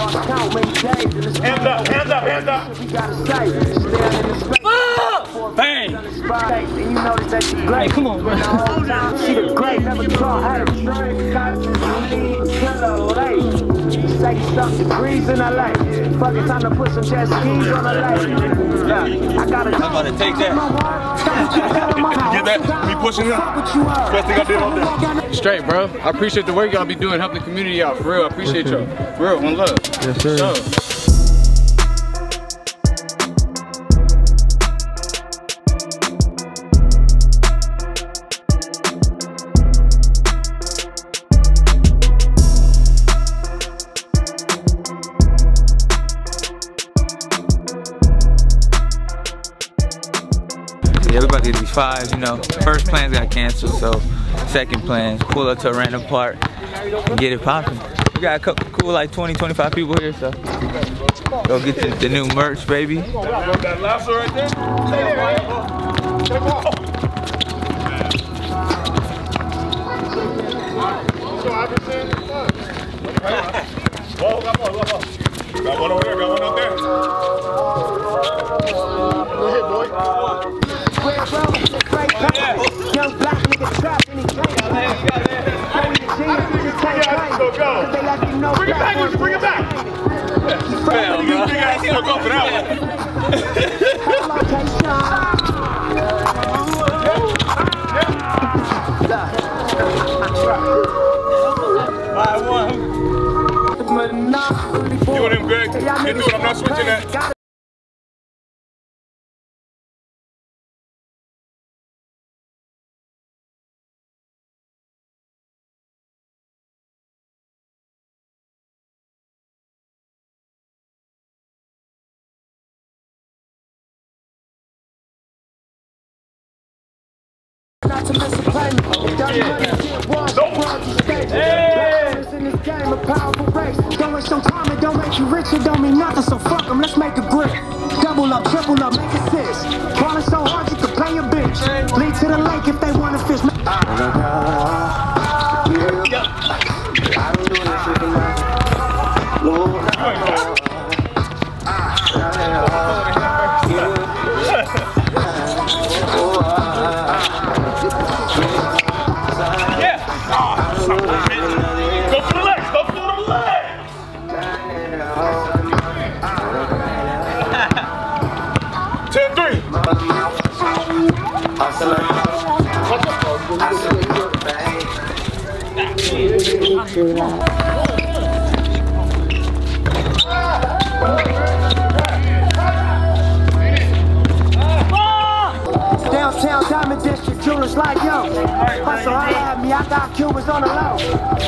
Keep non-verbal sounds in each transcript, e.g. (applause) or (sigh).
lost count many days in this Hands up, hands up, hands up. We gotta say, still in the space. Bang! And you notice that she great. Hey, come on, bro. The whole time she the great, never taught how to drink. Constantly to the lake. 60 degrees in LA. Fucking time to put some jet skis on the. Yeah, I gotta I'm about to take that. Get that? Me pushing it. Best thing I did all day. Straight, bro. I appreciate the work y'all be doing, helping the community out. For real, I appreciate y'all. For real, one love. Yes, sir. So, Yeah, we about to these fives, you know. First plans got canceled, so second plans, pull up to a random park and get it popping. We got a couple cool, like 20, 25 people here, so go get the, the new merch, baby. That lobster right there. You and him, Greg. Get to it, I'm not switching that. Not to miss a payment. Dirty money, get washed, bronze and state. Balance in this game, a powerful race. Don't waste your time, it don't make you rich, it don't mean nothing, so fuck 'em, let's make a grip. Double up, triple up, make it six. Balling so hard you can play a bitch. Lead to the lake if they Downtown Diamond District, jewelers like yo. Hustle, holla at me, I got Cubans on the low.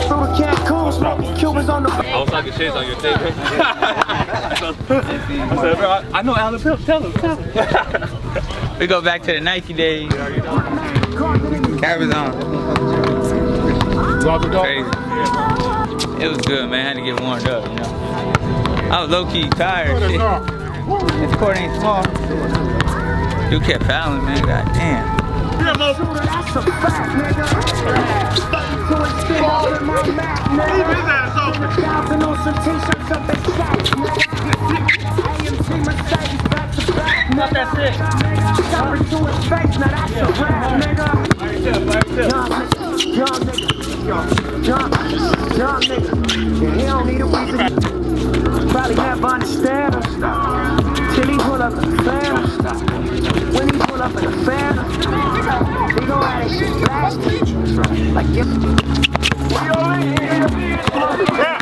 Through the Cancun, smoking Cubans on the I was talking shit on your tape. (laughs) I said, bro, I, I know Alan Pimp. Tell him, tell him. (laughs) We go back to the Nike days. Cabs on. Crazy. It was good, man. I had to get warmed up, you know. I was low key tired. Shit. This court ain't small. You kept fouling, man. God damn. That's a fact, nigga. To a spin all in my Mac, nigga. Thousand on some t-shirts up at Shaq, nigga. AMG Mercedes back to back, nigga. Chopper to his face, now that's a rap, nigga. Young nigga, young Like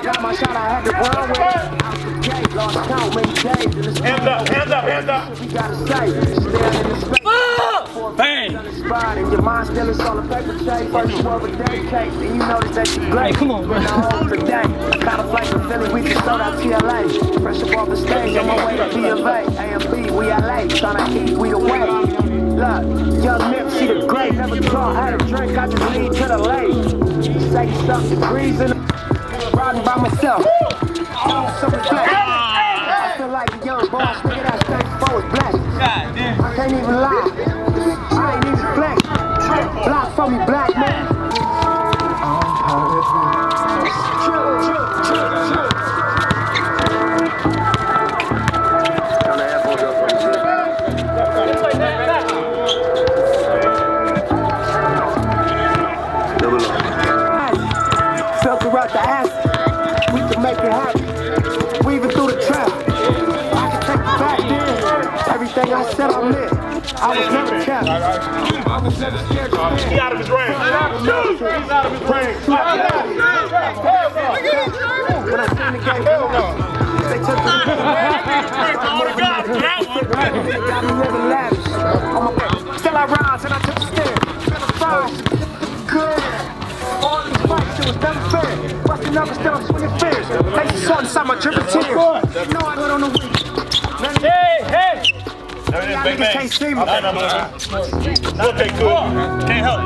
got my shot, I had to it. The Hands up, hands up, hands up. we the. Bang! The and your mind still the. First and you that you. Hey, come on, bro. Philly, we just TLA. Fresh up off the stage, on my way to B A. AMB, we LA, tryna eat, we the way. Look, young Nip, she the great. Never taught how to drink, I just lead to the lake. Say something degrees in the riding by myself. So reflect. I feel like a young boss, nigga that's thankful is blessed. God damn. I can't even lie. I ain't even flex. Block for me, black I was never kept. He out of his range. He's out of his range. When I seen the game, they took the All the guys for that one. got me living lavish. I'm a Still I rise and I took a stare. Feeling fine. Good. All these fights, it was never fair. Busting up and still I'm swinging fierce. Faces saw inside my dripping tears. You know I went on the week. Hey, hey. Y'all niggas can't see me. We'll take two. Can't help.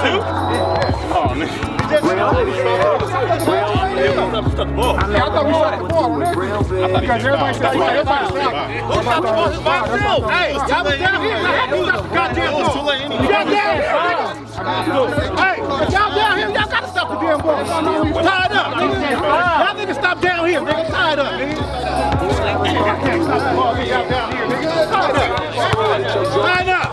Two? Oh, man. Real big. Because everybody said, everybody stopped. Who stopped the ball? It's. Hey, was down here. Had to stop the goddamn ball. Y'all down here. Hey, y'all down here. Y'all got to stop the damn ball. Tied up. Y'all niggas stop down here, nigga. Tied up, nigga. Y'all can't stop the ball. Y'all down here, nigga. Tied up. Tied up.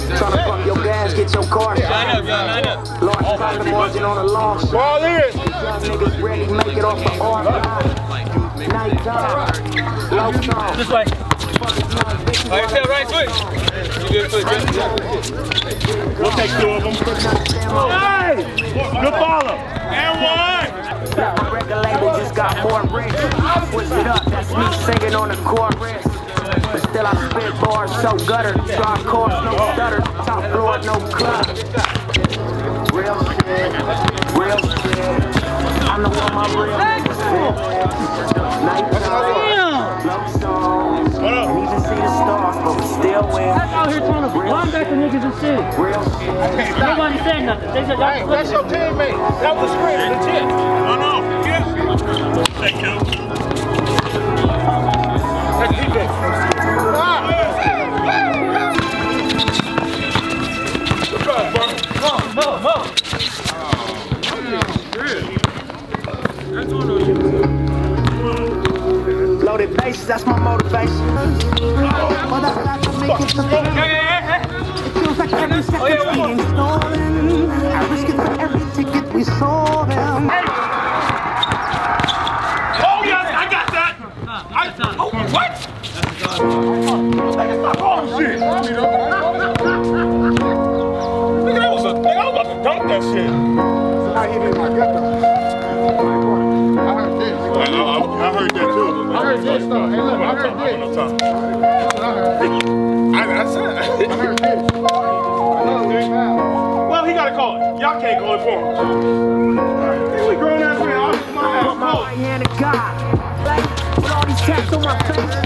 Tryna pump your gas, get your car shot. Line up, y'all, line up. Large profit margin on a long shot. Ball is. Young niggas rarely make it off the arm. Nighttime, low tone. This way. Right tail, right switch. You good foot, Jeff. We'll take two of them. Hey! Good follow. And one. My record label just got more rich. Switch it up, that's me singing on the chorus. But still I spit bars so gutter. Drive cars, no stutter. Top floor, no clutter. Real shit, real shit. I know what my real niggas fit. Nighttime, songs. And even see the stars, but we still win. out here trying to run the niggas and shit. Real shit. Nobody said nothing. They said Hey, that's your teammate. That was script. Legit. No, no. Yeah. Thank you. That's my motivation. Got to make it It feels like every second's being stolen. I every ticket we them. Oh, yeah, I got that. I, oh, what? Shit. That was a, nigga, I was about to dunk that shit. Hit it. This though. Hey look, I heard this. That's what I heard. I, I said. I heard this. I know it was loud. well, he gotta call it. Y'all can't call it for him. Hey, we grown ass man. I'm my ass. Put my hand to God. Like, with all these tats on my face.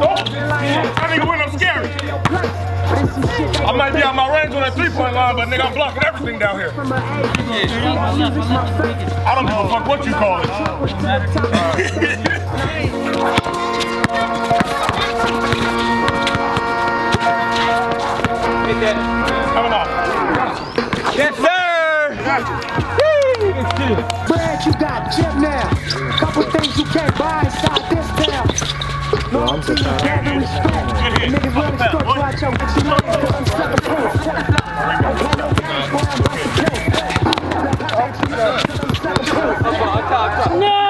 Oh, that nigga went up scary. But it's some shit they I might be out my range on that three-point line, but nigga, I'm blocking everything down here. from my age. Music's my favorite. I don't give a fuck what you call it. (laughs) (laughs) Coming off. Yes, sir. Brad, you got gym now. Couple things you can't buy inside this town. Loyalty and gather respect. And niggas running start to watch out what you know. Cause I'm seven points. I play no games, boy, I'm about to play. No!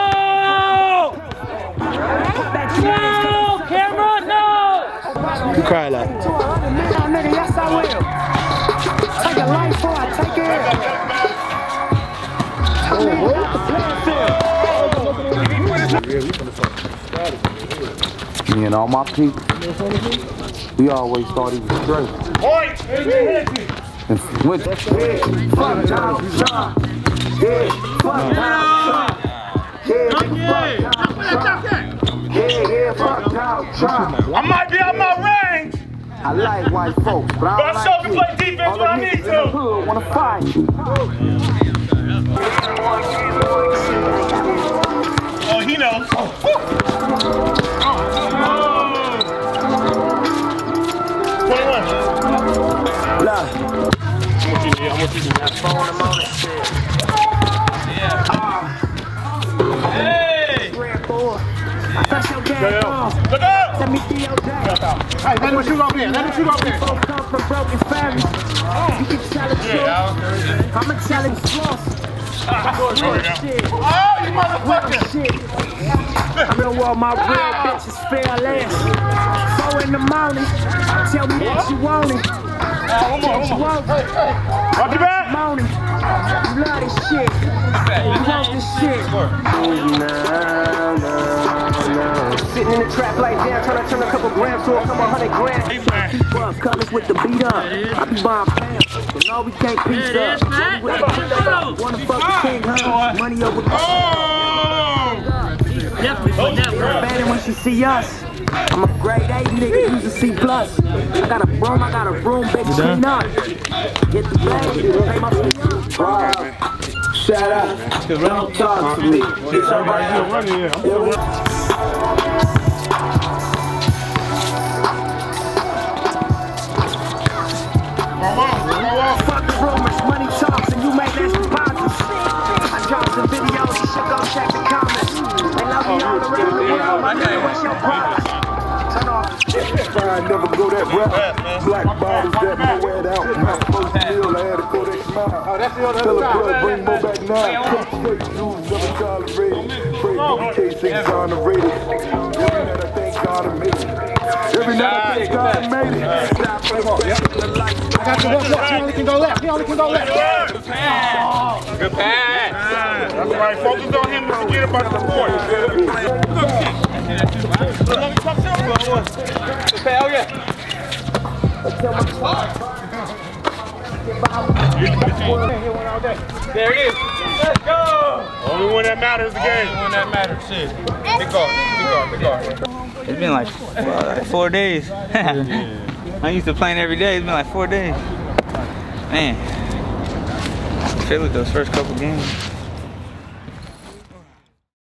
You cry like. To a hundred million, nigga, yes I will. Take a life for I take it. Me and all my people, we always thought he was straight. Point. And went Fuck Donald Trump. Yeah, fuck Donald Trump. Yeah, fuck Donald Trump. I might be out my range, I like white folks, but I but don't I like sure can you. play defense All when I need niggas in the to. hood wanna fight you. Oh, he knows. Oh. oh. Twenty-one. Look, What you need? What you need? phone them on and shit. Yeah. up. Let me be your dad. Hey, let him shoot over there. Let him shoot over there. Both come from broken families. You can the truth. I'ma him. Shit. Oh, you motherfucker! Shit. I know all my real bitches feel ass. Four in the morning, tell me that you want it. One more, one more. Hey, hey. Watch your back. Morning, you love this shit. You want this shit. No. Sitting in the trap like damn, trying to turn a couple grams to a couple hundred grams. Keep up, colors with the beat up. I be buying pants, but no, we can't piece up. Shorty with the beat up. Wanna fuck the king, huh? Money over Oh! Definitely put that work. Oh, when she see us. I'm a grade A nigga, use a C plus. I got a broom, I got a broom, bitch, clean up. Get the bag, pay my fee. Shut up. Don't talk to me. Bitch, I'm right here. Fuck the rumors, money talks, and you make less deposits. I dropped some videos, you should go check the comments. They love me all around the world, my nigga, what's your prize? Turn off. I never go that route. Black bottles that mo it out. My first meal, I had to go that smile. Oh, that's the other Tell a side. blood, bring more back now. Come straight through, never tolerated. Pray DK exonerated. Every night I thank God I made it. Every night I thank God I made it. I got you. Watch left. He only can go left. He only can go left. Good pass. Good pass. That's right. Focus on him and forget about the sport. Good pass. Oh, yeah. There it is. Let's go. Only one that matters is the game. One that matters. Shit. Big guard. Big guard. Big guard. It's been like, well, (laughs) like four days. (laughs) I'm used to playing every day. It's been like four days. Man, I feel it those first couple games.